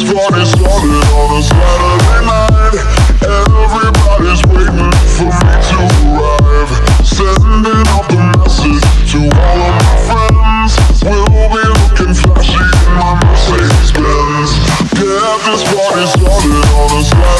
This party's started on a Saturday night. Everybody's waiting for me to arrive. Sending out the message to all of my friends. We'll be looking flashy in my Mercedes Benz Get this party started on a Saturday